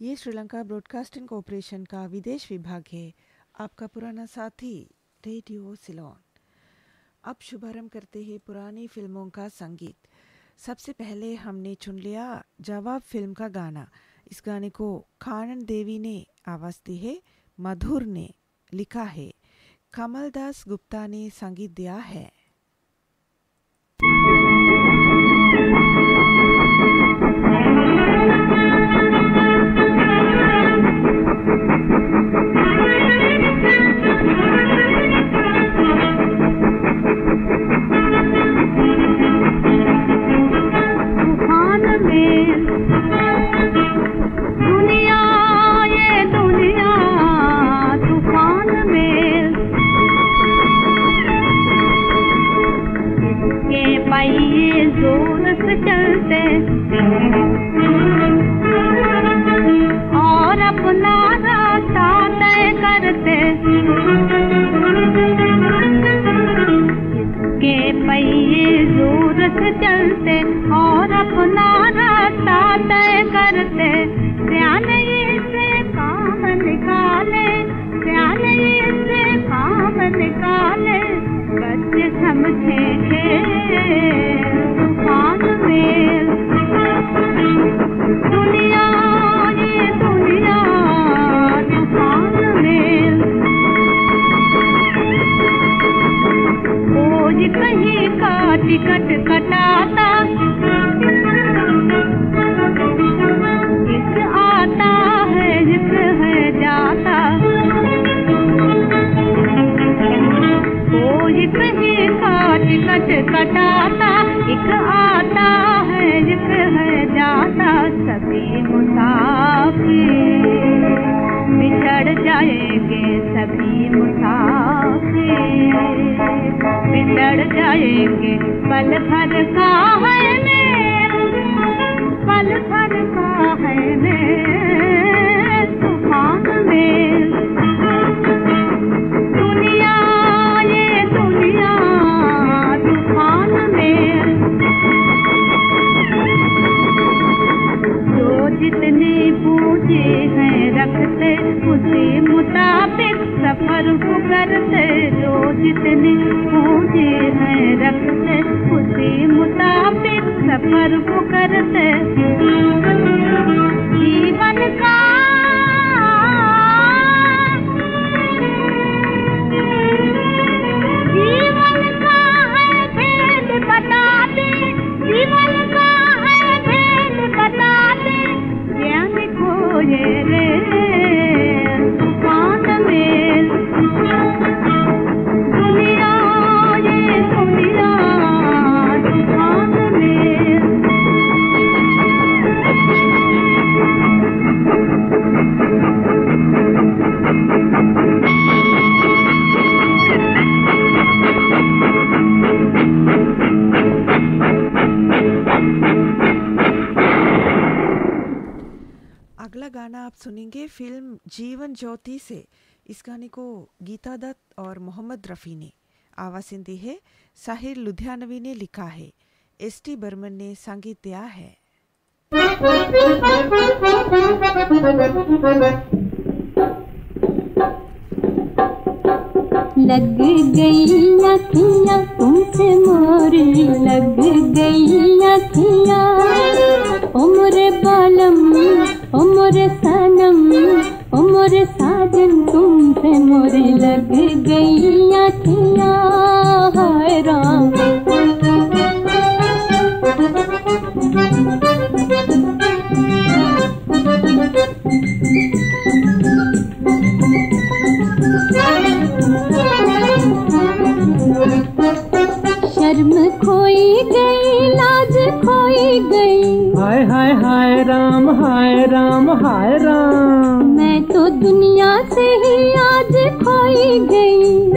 ये Sri Lanka broadcasting corporation का विदेश विभाग है। आपका पुराना साथी, रेडियो सिलोन। अब शुभारंभ करते हैं पुरानी फ़िल्मों का संगीत। सबसे पहले हमने चुन लिया जवाब फ़िल्म का गाना। इस गाने को खानन देवी ने आवाज़ दी है, मधुर ने लिखा है। कमल दास गुप्ता ने संगीत दिया है। कुछ कटाता, एक आता है एक है जाता सभी मुसाफिर। बिछड़ जाएँगे सभी मुसाफिर। बिछड़ जाएँगे, पल भर का है पल भर का है मेल, तूफ़ान मेल। कितने पूजे हैं रक्त उसी मुताबिक सफ़र को करते। ज्योति से इस गाने को गीता दत्त और मोहम्मद रफ़ी ने आवाज़ दी है। साहिर लुधियानवी ने लिखा है। एस टी बर्मन ने संगीत दिया है। लग गई अखियाँ तुमसे मोर लग गई अखियाँ उम्र बालम, उम्र सनम उमर साजन तुमसे मोरे लग गई अखियाँ हाय राम। शर्म खोई गई, लाज खोई गई। हाय हाय हाय राम हाय राम हाय राम। दुनिया से ही आज खोई गई।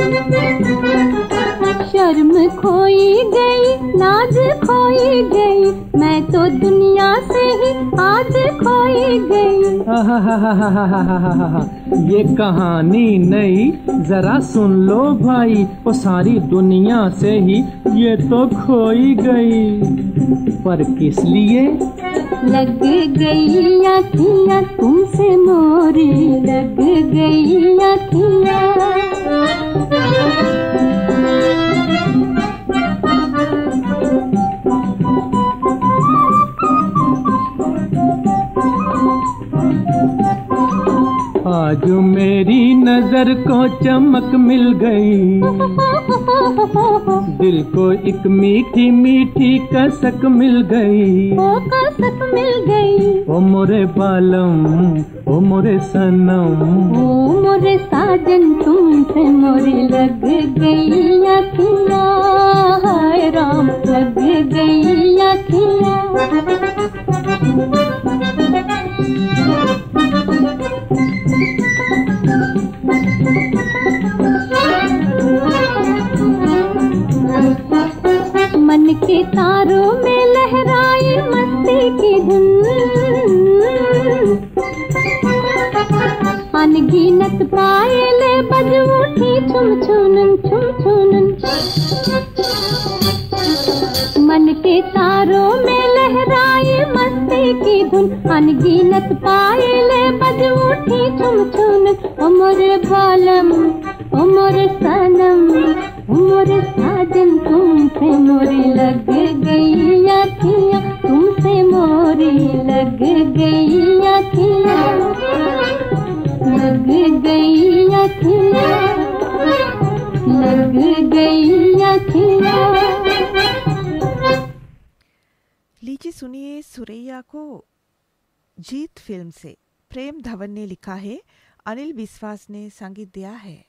शर्म खोई गई, लाज खोई गई। मैं तो दुनिया से ही आज खोई गई। ये कहानी नई, जरा सुन लो भाई। वो सारी दुनिया से ही ये तो खोई गई। पर किस लिए? लग गई अखियाँ तुमसे मोरी लग गई अखियाँ आज मेरी नज़र को चमक मिल गई। दिल को एक मीठी मीठी कसक मिल गई। ओ कसक मिल गई। ओ मोरे बालम ओ मोरे सनम। ओ मोरे साजन तुमसे मोरी लग गई अखिया हाय राम लग गई अखिया अनगिनत पायले बज उठी चुम चुन। उमर बालम उमर सनम, उमर साजन तुमसे मोरी लग गई अखियाँ तुमसे मोरी लग गई अखियाँ लग गई अखियाँ लग गई अखियाँ लीजिए सुनिए सुरैया को। जीत फ़िल्म से प्रेम धवन ने लिखा है अनिल विश्वास ने संगीत दिया है।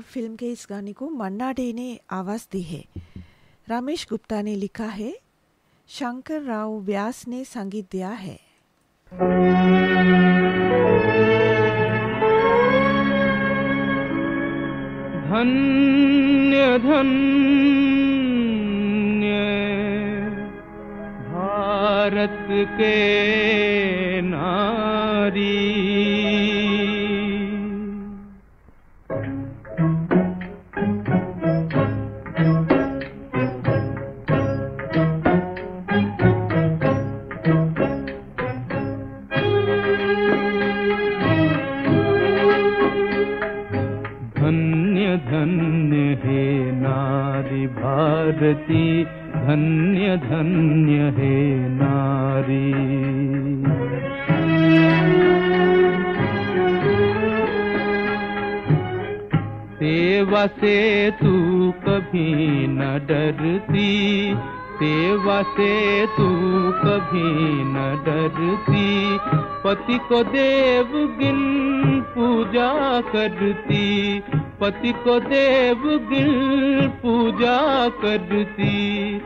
फ़िल्म के इस गाने को मन्ना डे ने आवाज़ दी है। रामेश गुप्ता ने लिखा है, शंकर राव व्यास ने संगीत दिया है। धन्य धन्य, भारत के नारी। तू कभी न डरती। पति को देव गिन पूजा करती। पति को देव गिन पूजा करती।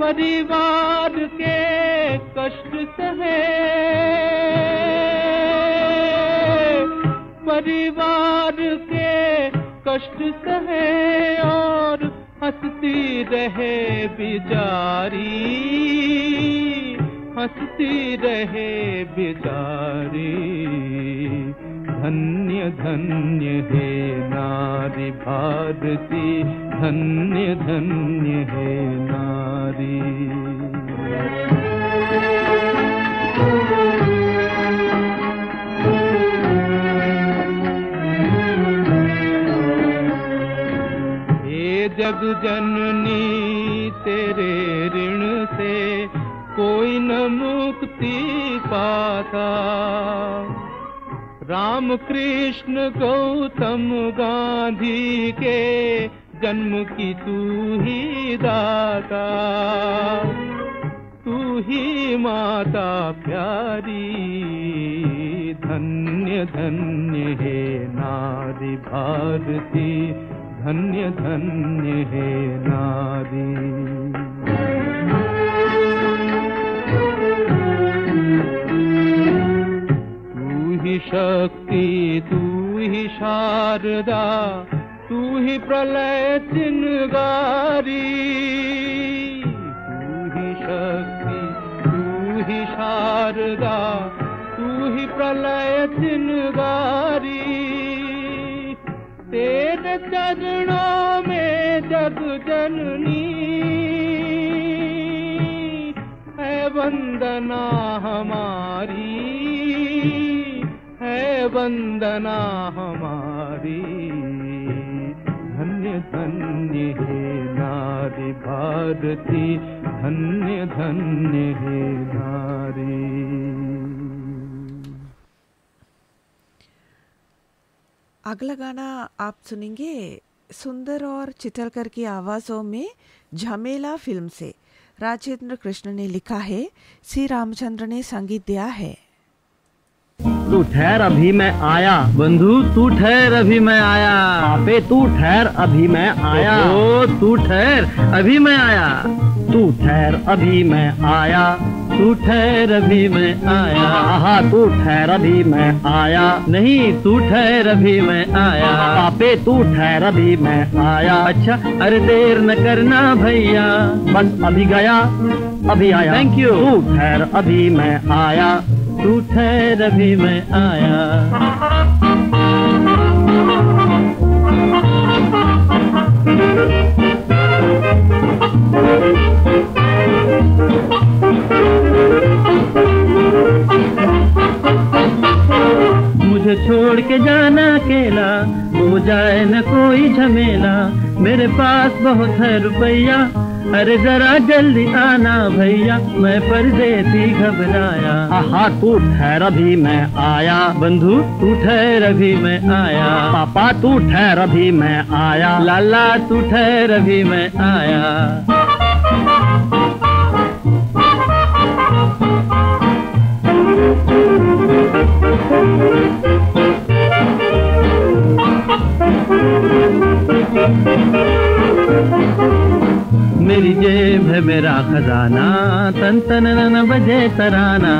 परिवार के कष्ट सहे। परिवार के कष्ट सहे। हंसती रहे बिचारी, हंसती रहे बिचारी। धन्य धन्य हे नारी भारती, धन्य धन्य हे नारी। जग जननी तेरे ऋण से कोई न मुक्ति पाता। राम कृष्ण गौतम गांधी के जन्म की तू ही दाता। तू ही माता प्यारी, धन्य धन्य हे नारी भारती। धन्य धन्य हे नारी। तू ही शक्ति तू ही शारदा तू ही प्रलय चिन्गारी तू ही शक्ति तू ही शारदा तू ही प्रलय चिन्गारी तेरे चरणों में जग जननी। है वंदना हमारी, है वंदना हमारी। धन्य धन्य हे नारी भारती, धन्य धन्य हे नारी। अगला गाना आप सुनेंगे सुंदर और चितलकर की आवाज़ों में झमेला फ़िल्म से। राजेंद्र कृष्ण ने लिखा है सी रामचंद्र ने संगीत दिया है। तू ठहर अभी मैं आया बंधु तू ठहर अभी मैं आया आपे तू ठहर अभी मैं आया ओ तू ठहर अभी मैं आया तू ठहर अभी मैं आया तू ठहर अभी मैं आया हाँ तू ठहर अभी मैं आया नहीं तू ठहर अभी मैं आया आपे तू ठहर अभी मैं आया अच्छा अरे देर न करना भैया बस अभी गया अभी आया थैंक यू तू ठहर अभी मैं आया तू ठहर अभी मैं आया। मुझे छोड़ के जाना अकेला, हो जाए न कोई झमेला। मेरे पास बहुत है रुपया अरे जरा जल्दी आना भैया मैं परदेसी घबराया। हाँ तू ठहर भी मैं आया। बंधु तू ठहर भी मैं आया। पापा तू ठहर भी मैं आया। लाला तू ठहर भी मैं आया। मेरी जेब है मेरा खजाना। तन तन नन बजे तराना।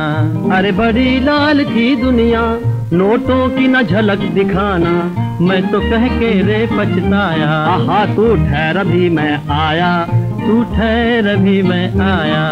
अरे बड़ी लाल की दुनिया नोटों की न झलक दिखाना। मैं तो कह के रे पछताया। आहा तू ठहर अभी मैं आया। तू ठहर अभी मैं आया।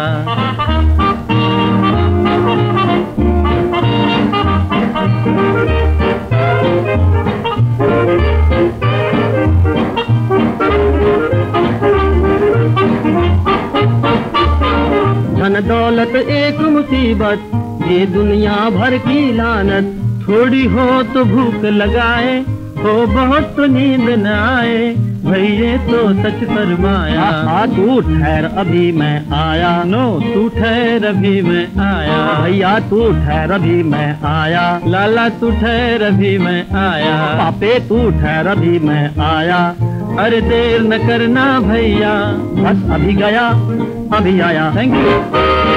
दौलत एक मुसीबत ये दुनिया भर की लानत। थोड़ी हो तो भूख लगाए हो बहुत तो नींद न आए। भैये तो सच फरमाया। हाँ तू ठहर अभी मैं आया। नो तू ठहर अभी मैं आया। भैया तू ठहर अभी मैं आया। लाला तू ठहर अभी मैं आया। पापे तू ठहर अभी मैं आया। अरे देर न करना भैया। बस अभी गया। अभी आया। थैंक यू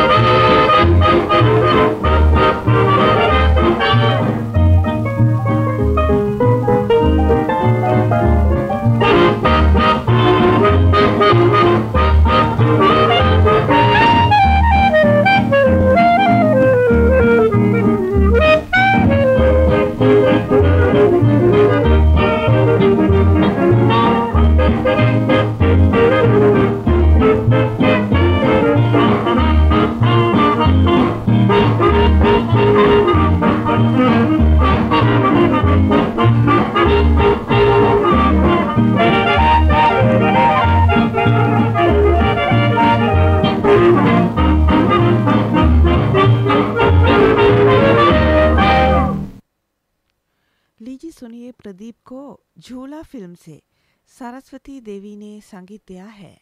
सरस्वती देवी ने संगीत दिया है।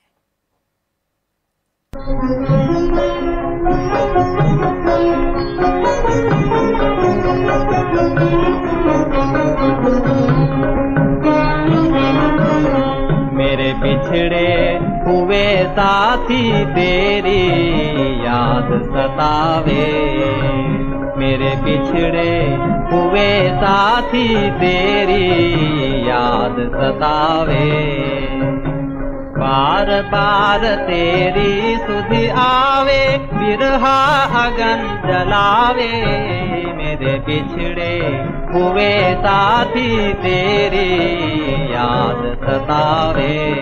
मेरे बिछड़े हुए साथी तेरी याद सतावे। मेरे पिछड़े हुए साथी तेरी याद सतावे। बार बार तेरी सुधि आवे, बिरहा अगन जलावे। मेरे पिछड़े हुए साथी तेरी याद सतावे।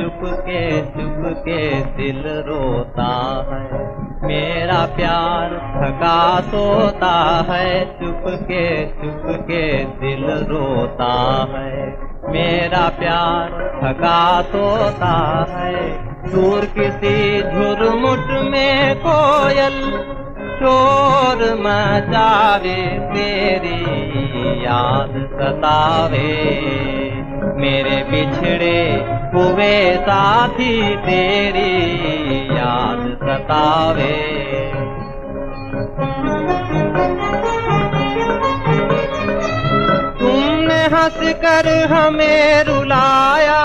चुप के चुप के दिल रोता है। मेरा प्यार थका सोता है चुप के चुप के दिल रोता है। मेरा प्यार थका सोता है, दूर किसी झुरमुट में कोयल शोर मचावे, तेरी याद सतावे। मेरे बिछड़े हुए साथी, तेरी याद सतावे तुमने हंस कर हमें रुलाया,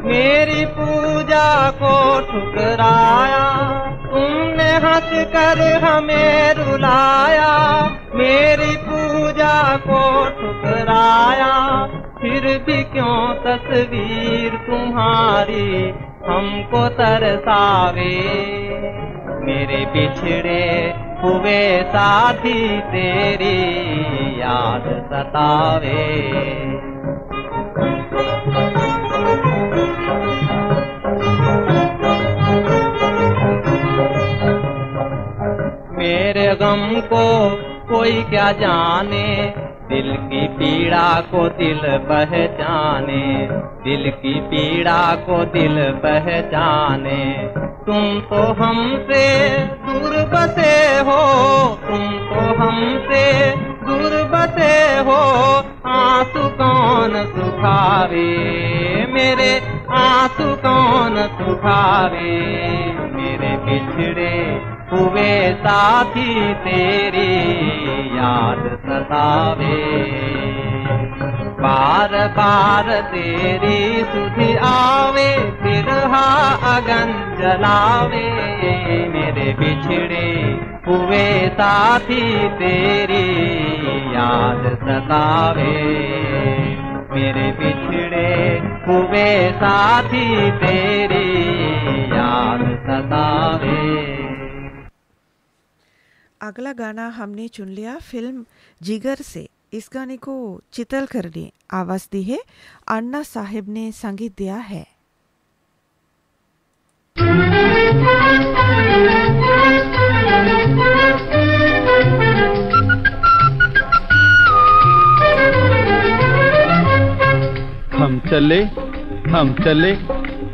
मेरी पूजा को ठुकराया। तुमने हंस कर हमें रुलाया, मेरी पूजा को ठुकराया। फिर भी क्यों तस्वीर तुम्हारी हमको तरसावे? मेरे बिछड़े हुए साथी तेरी याद सतावे। मेरे गम को कोई क्या जाने पीड़ा को दिल पहचाने। दिल की पीड़ा को दिल पहचाने। तुम तो हमसे दूर बसे हो। तुम तो हमसे दूर बसे हो। आँसू कौन सुखावे? मेरे आँसू कौन सुखावे? मेरे बिछड़े हुए साथी तेरी याद सतावे। बार बार तेरी सुधि आवे बिरहा अगन जलावे। मेरे बिछड़े हुए साथी तेरी याद सतावे। मेरे बिछड़े हुए साथी तेरी याद सतावे। अगला गाना हमने चुन लिया फ़िल्म जिगर से। इस गाने को चितलकर ने आवाज़ दी है। अन्ना साहिब ने संगीत दिया है। हम चले हम चले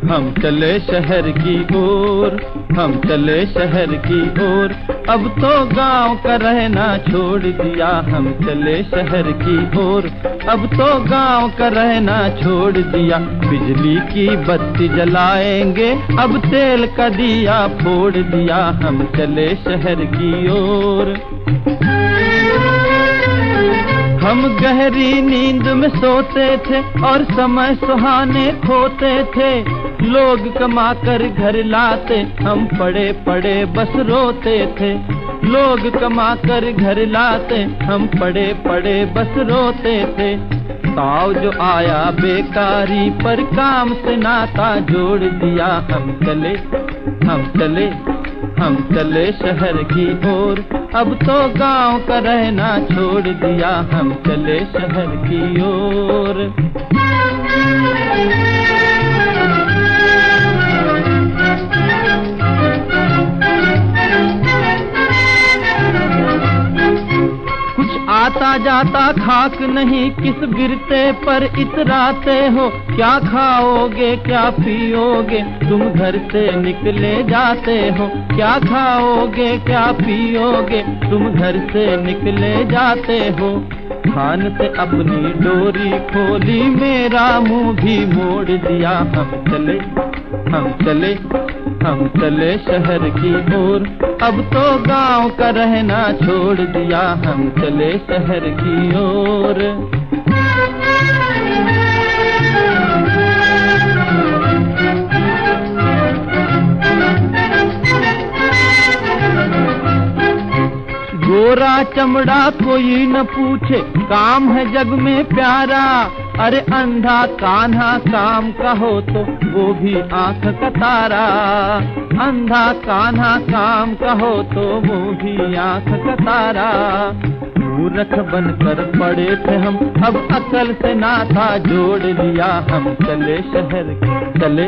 हम चले शहर की ओर, हम चले शहर की ओर। अब तो गाँव का रहना छोड़ दिया, हम चले शहर की ओर। अब तो गाँव का रहना छोड़ दिया, बिजली की बत्ती जलाएँगे। अब तेल का दिया फोड़ दिया, हम चले शहर की ओर। हम गहरी नींद में सोते थे और समय सुहाने खोते थे। लोग कमा कर घर लाते, हम पड़े पड़े बस रोते थे। लोग कमा कर घर लाते, हम पड़े पड़े बस रोते थे। ताव जो आया बेकारी पर काम से नाता जोड़ दिया हम चले हम चले हम चले शहर की ओर, अब तो गाँव का रहना छोड़ दिया हम चले शहर की ओर। आता जाता खाक नहीं, किस गिरते पर इतराते हो? क्या खाओगे, क्या पियोगे? तुम घर से निकले जाते हो। क्या खाओगे, क्या पियोगे? तुम घर से निकले जाते हो। खान से अपनी डोरी खोली, मेरा मुँह भी मोड़ दिया। हम चले हम चले हम चले शहर की ओर। अब तो गाँव का रहना छोड़ दिया, हम चले शहर की ओर। गोरा चमड़ा कोई न पूछे, काम है जग में प्यारा। अरे अंधा कान्हा काम का हो तो वो भी आँख का तारा। अंधा कान्हा काम का हो तो वो भी आँख का तारा। मूर्ख बनकर पड़े थे हम, अब अकल से नाता जोड़ लिया हम। चले शहर के, चले,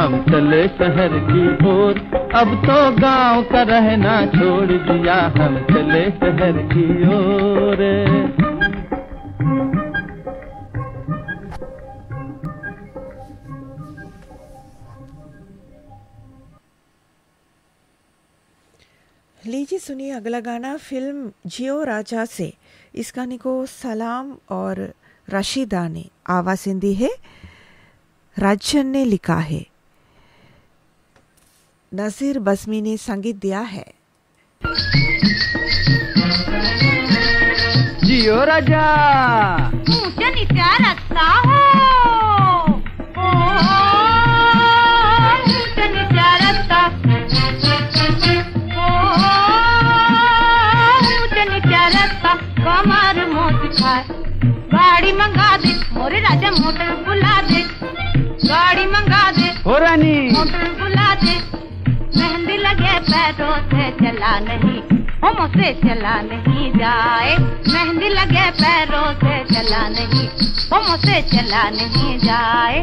हम चले शहर की ओर। अब तो गाँव का रहना छोड़ दिया हम, चले शहर की ओर। सुनिए अगला गाना फ़िल्म जियो राजा से। इस गाने को सलाम और रशीदा ने आवाज़ दी है राजन ने लिखा है। नजीर बस्मी ने संगीत दिया है। जियो राजा। हो। गाड़ी मंगा दे मोरे राजा मोटर बुला दे। गाड़ी मंगा दे हो रानी। मोटर बुला दे। मेहंदी लगे पैरों से चला नहीं होमो से चला नहीं जाए। मेहंदी लगे पैरों से चला नहीं होमो से चला नहीं जाए।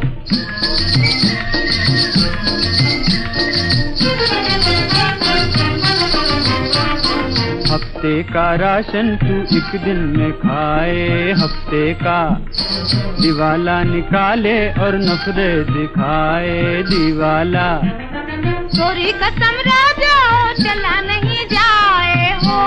हफ़्ते का राशन तू एक दिन में खाए, हफ़्ते का दिवाला निकाले और नखरे दिखाए, दिवाला। चोरी कसम राजा, चला नहीं जाए हो।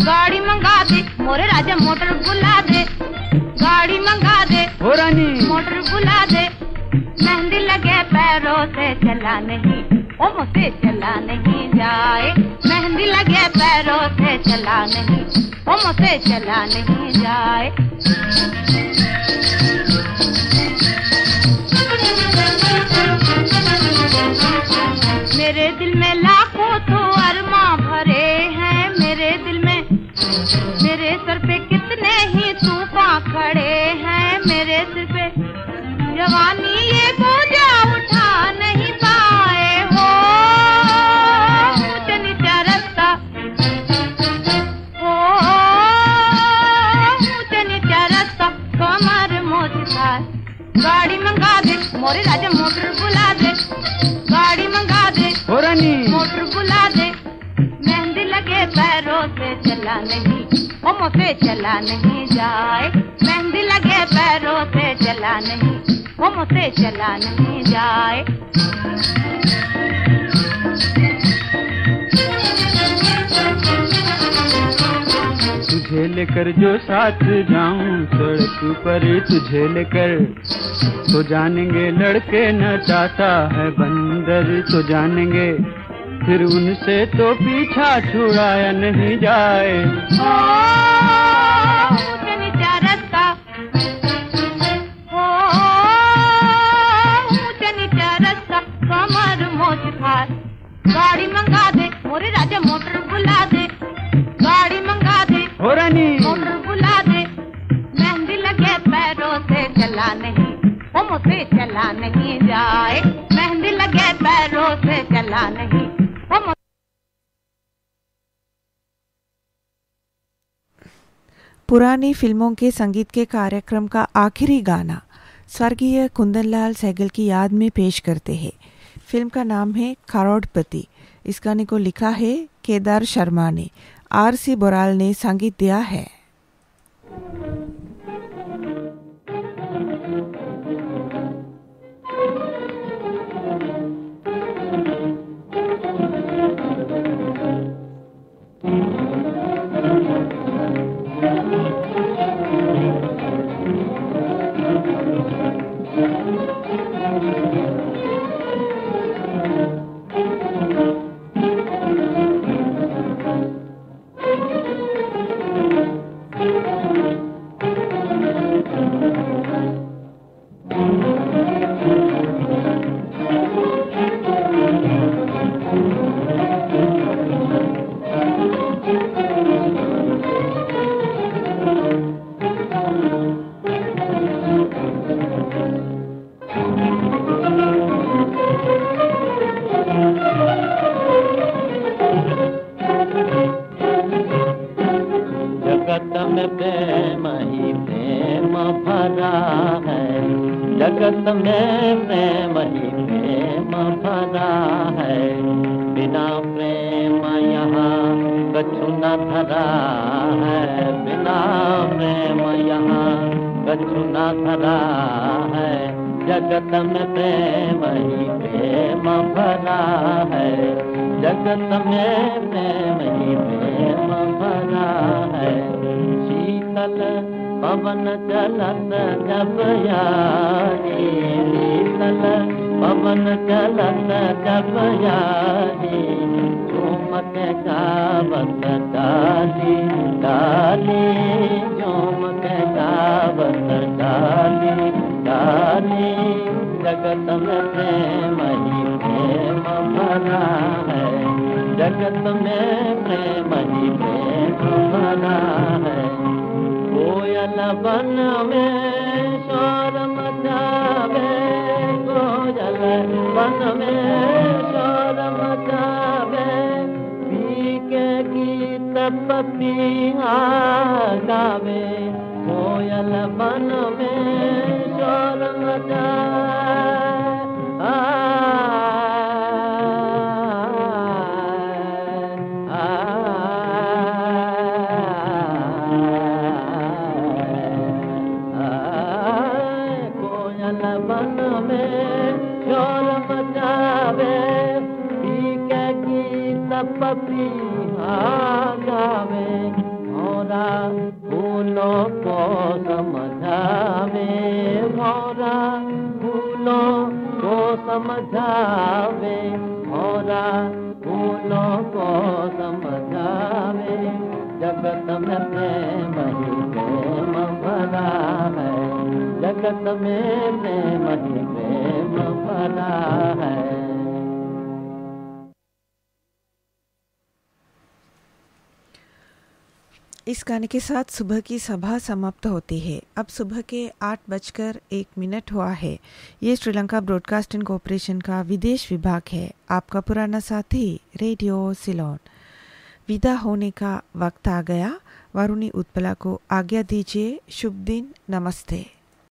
गाड़ी मंगा दे, मोरे राजा मोटर बुला दे। हो रानी। मोटर बुला दे, मेहंदी लगे पैरों से चला नहीं ओ मुझसे चला नहीं जाए। मेहंदी लगे पैरों से चला नहीं ओ मुझसे चला नहीं जाए। चला नहीं ओ मुझसे चला नहीं जाए। मेहंदी लगे पैरों से चला नहीं ओ मुझसे चला नहीं जाए। तुझे लेकर जो साथ जाऊँ, सड़क पर तुझे लेकर। तो जानेंगे लड़के न चाहता है बंदर तो जानेंगे फिर उनसे तो पीछा छुड़ाया नहीं जाए। गाड़ी मंगा दे मोरे राजा मोटर बुला दे। गाड़ी मंगा दे हो रानी। मोटर बुला दे। मेहंदी लगे पैरों से चला नहीं ओ मुझसे चला नहीं जाए। मेहंदी लगे पैरों से चला नहीं ओ मुझ- पुरानी फ़िल्मों के संगीत के कार्यक्रम का आखिरी गाना स्वर्गीय कुंदनलाल सहगल की याद में पेश करते हैं। फ़िल्म का नाम है करोड़पति इस गाने को लिखा है केदार शर्मा ने। आर सी बोराल ने संगीत दिया है। झूमक गावत डाली जगत में प्रेम ही प्रेम है। जगत में प्रेम ही प्रेम भरा है। कोयल बन में शोर मचावे कोयल बन में गावे कोयल बन में शोर मचावे आ, कोयल बन में शोर मचावे पी के गीत पपिया समझावे, मोरा फूलों को समझावे। जगत में प्रेम ही प्रेम भरा है। जगत में प्रेम ही प्रेम भरा है। इस गाने के साथ सुबह की सभा समाप्त होती है। अब सुबह के आठ बजकर एक मिनट हुआ है। ये श्रीलंका ब्रॉडकास्टिंग कॉरपोरेशन का विदेश विभाग है। आपका पुराना साथी, रेडियो सिलोन। विदा होने का वक्त आ गया। वरुणी उत्पला को आज्ञा दीजिए। शुभ दिन। नमस्ते।